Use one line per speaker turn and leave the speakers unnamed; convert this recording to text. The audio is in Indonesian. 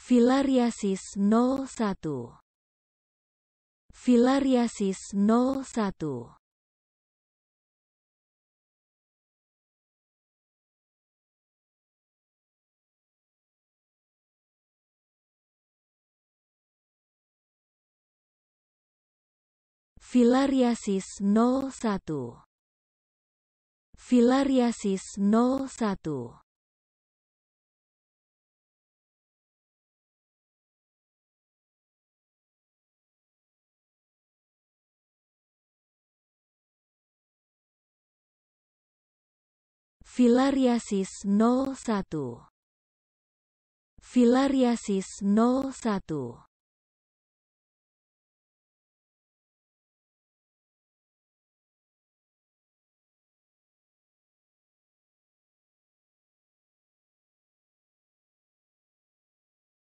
Filariasis 01 Filariasis 01 Filariasis 01 Filariasis 01 Filariasis 01 Filariasis 01